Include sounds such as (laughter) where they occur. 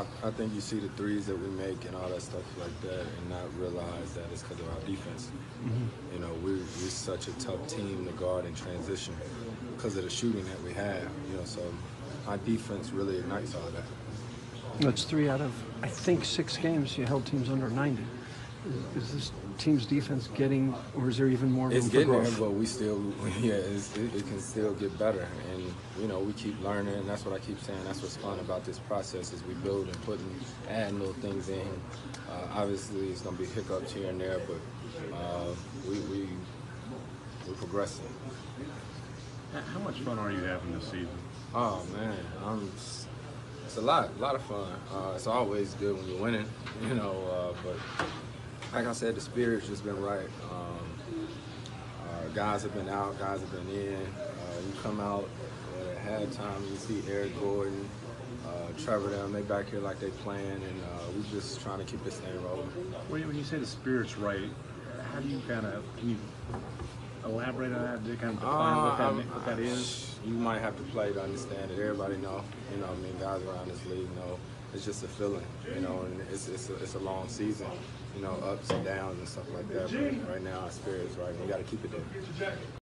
I, I think you see the threes that we make and all that stuff like that, and not realize that it's because of our defense. Mm-hmm. You know, we're, we're such a tough team to guard in transition because of the shooting that we have. You know, so our defense really ignites all that. That's three out of, I think, six games you held teams under 90. Is, is this team's defense getting, or is there even more room It's for getting there, growth? but we still, (laughs) yeah, it's, it, it can still get better. And, you know, we keep learning, and that's what I keep saying. That's what's fun about this process is we build and putting, adding little things in. Uh, obviously, it's going to be hiccups here and there, but uh, we, we, we're progressing. How- How much fun are you having this season? Oh, man, I'm, it's a lot, a lot of fun. Uh, it's always good when you're winning, (laughs) you know, uh, but like I said, the spirit's just been right. Um, uh, guys have been out, guys have been in. Uh, you come out at halftime, you see Eric Gordon, uh, Trevor them, they back here like they playing, and uh, we just trying to keep this thing rolling. When you, say the spirit's right, how do you kind of can you elaborate on that? Do you kind of define what, that, Uh, what that is? You might have to play to understand it. Everybody know, you know. I mean, guys around this league know. It's just a feeling, you know, and it's it's a, it's a long season, you know, ups and downs and stuff like that. But right now, our spirit is right, we got to keep it there.